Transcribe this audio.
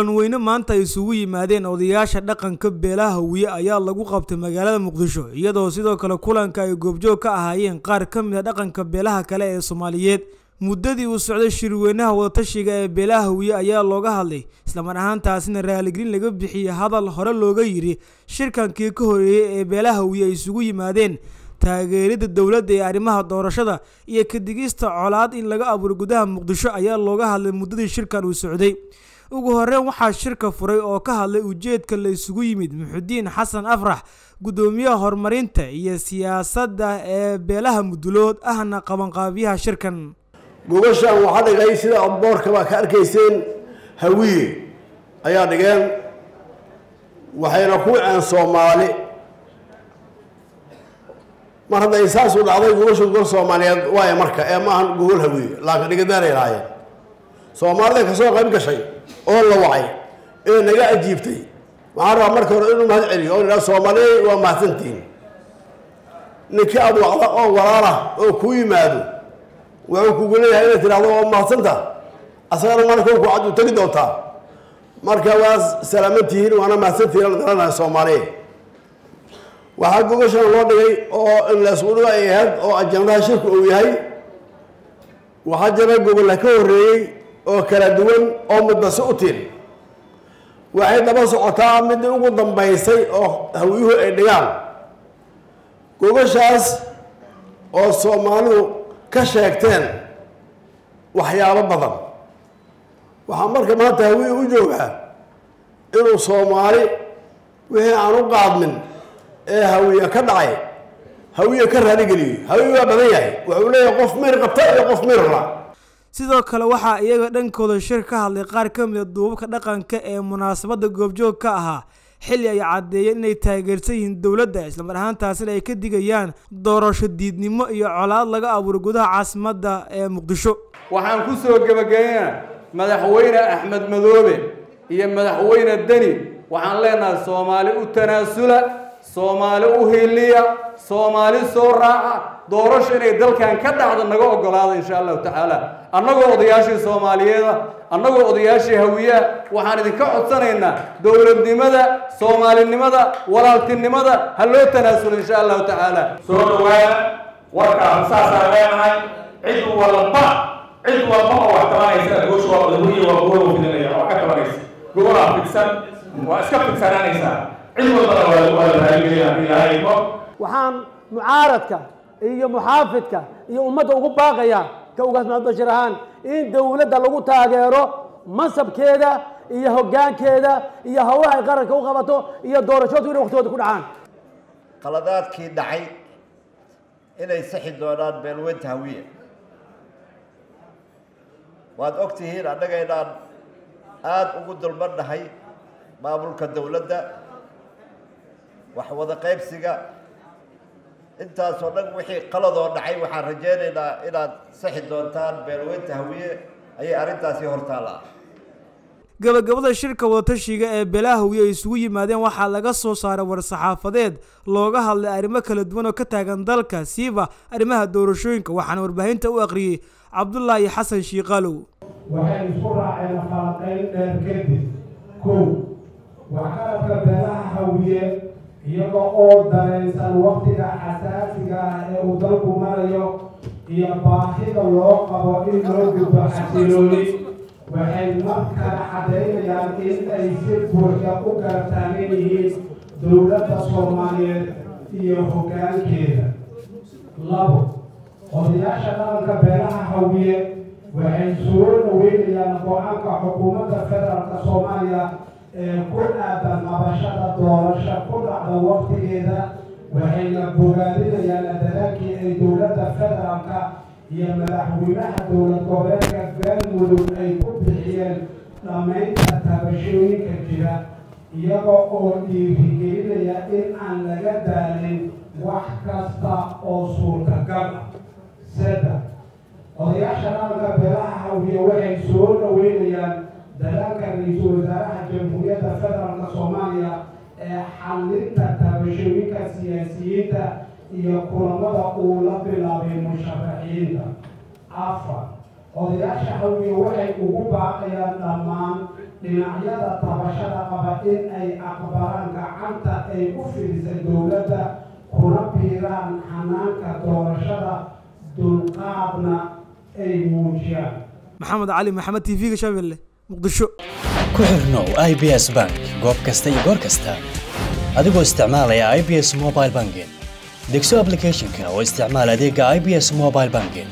kulan weyne maanta ay isugu yimaadeen odayaasha dhaqanka beelaha hawiye ayaa lagu qabtay magaalada muqdisho iyadoo sidoo kale kulanka ay goobjoog ka ahaayeen qaar ka mid a dhaqanka beelaha kale ee soomaaliyeed. Muddadii uu socday shirweynaha wadatashiga ee beelaha hawiye ayaa looga hadlay islamar ahaantaasina raaligelin laga bixiyey hadal hore looga yidhi shirkankii ka horeeyey ee beelaha hawiye ay isugu yimaadeen taageerida dowladda ee arrimaha doorashada iyo kadigista colaad in laga abuuro gudaha muqdisho ayaa looga hadlay muddadii shirkan uu socday ugu horeyn waxaa shirka furay oo ka hadlay ujeedka la isugu yimid muxudiin xasan afrax guddoomiyaha horumarinta iyo siyaasadda ee beelaha mudulood ahna qabanqaabiyaha shirkan. Gogashan waxaa dhigay sida boorkabaa ka arkayseen hawiye ayaa dhigeen waxayna ku waceen soomaali. Mar hadday saasu dhacday gogasha gogol soomaaliyeed waayo marka ee maahan gogol hawiye laakiin dhigadaanay lahaayeen soomaalida ka soo qayb gashay oo la wacay ee naga ajiibtay. Waxaan rabaa marka hore inuu mahad celiyo oo idhaha soomaaliya waa mahadsantihiin ninkii aad wacda oo walaalah oo kuu yimaado wuxuu kugu leeyahay inaad tidhahdo waa mahadsanta asagana marka ku cad u tegi doontaa. Marka waa salaamantihiin waana mahadsantihiin garanahay soomaaliya waxaa gogashan loo dhigay oo in laysku ay ahayd oo ajandaha shirku uu yahay. Waxaa jira gogolla ka horreeyey oo kala duwan oo mudbasi u tiin waxay daba socotaa midii ugu dambaysay oo hawiyuhu ay dhigaan. Gogashaas oo soomaalidu ka sheegteen waxyaabo badan. Waxaa marka maanta hawiye u joogaa inuu soomaali wixii aan u qaadmin ee hawiye ka dhacay hawiye ka raaligeliyo hawiye waa badan yahay. Wuxuu leeyahay qof mir qabta iyo qof mirla sidoo kale waxaa iyaga dhankooda shir ka hadlay qaar ka mid a duubabka dhaqanka ee munaasabadda goobjoog ka ahaa. Xilli ay caddeeyeen inay taageersan yihiin dowladda islamar ahaantaasina ay ka digayaan doorasho diidnimo iyo colaad laga abuuro gudaha caasimadda ee muqdisho. Waxaan ku soo gebagaynaa madaxweyne axmed madoobe iyo madaxweyne deni. Waxaan leenahay soomaali u tanaasula soomaali u hiliya soomaali soo raaca doorasho inay dalkan ka dhacdo naga ogolaada insha allahu tacaala. Annagoo odayaashii soomaaliyeeda annagoo odayaashii hawiyaha waxaan idinka codsanaynaa dowladnimada soomaalinimada walaaltinimada ha loo tanaasulo insha allahu tacaala. Soo dhawaada warkaan saasaan leenahay cid walba cid walba oo wax tabanaysa goosha waa madaxweyne waa gobol fidinaya oo ka tabanaysa gobolaa fidsan waa iska fidsanaanaysaa waxaan mucaaradka iyo muxaafidka iyo ummadda ugu baaqaya ka ugaas maxamed ahaan in dowladda lagu taageero mansabkeeda iyo hoggaankeeda iyo howlaha ay qaranka u qabato iyo doorashoodu inay waktooda ku dhacaan. Qaladaadkii dhacay inay saxi doonaan beelweynta hawiye waad og tihiin annaga inaan aada ugu dulmadnahay maamulka dowladda wax wada qaybsiga. Intaasoo dhan wixii qaladoo dhacay waxaan rajaynaynaa inaad saxi doontaan beelweynta hawiye. Ayay arrintaasi hortaala gabagabada shirka wadatashiga ee beelaha hawiye ay isugu yimaadeen waxaa laga soo saaray war-saxaafadeed looga hadlay arrimo kala duwan oo ka taagan dalka siiba arrimaha doorashooyinka waxaana warbaahinta u aqriyey cabdulaahi xasan shiiqalow waxay isku raaceen falanqayn dheer kadib. Kow waxqabadka beelaha hawiye iyaga oo dareensan waktiga xasaasiga ah ee uu dalku marayo iyo baahida loo qabo in loo gudbo xasilooni waxay markale caddaynayaan in ay si buuxda u gaartaagan yihiin dowladda soomaaliyeed iyo hoggaankeeda. Labo odayaasha dhaqanka beelaha hawiye waxay soo dhaweynayaan go'aanka xukuumadda federaalka soomaaliya ee ku aadan qabashada doorasho ku dhacda waktigeeda waxayna bogaadinayaan dadaalkii ay dowladda federaalka iyo madaxweynaha dowlad goboleedka galmudug ay ku bixiyeen dhammaynta tabashooyinka jira iyaga oo dhiirigelinaya in aan laga daalin wax kasta oo suurtagal saddex odayaasha dhaqanka beelaha hawiye waxay soo dhaweynayaan dadaalka ra'iisul wasaaraha jamhuuriyadda federaalka soomaaliya ee xallinta tabashooyinka siyaasiyiinta iyo kulamada uu la bilaabay musharaxiinta afar odayaasha hawiye waxay ugu baaqayaan dhammaan dhinacyada tabashada qaba in ay aqbalaan gacanta ay u fidisay dowladda kuna biiraan xanaanka doorashada dulqaadna ay muujiyaan. Maxamed cali maxamed t v-ga shabeelle muqdisho. Ku xirnow i b s bank goob kasta iyo goor kasta. Adigoo isticmaalaya i b s mobile banking. Degso applicationka oo isticmaal adeega i b s mobile banking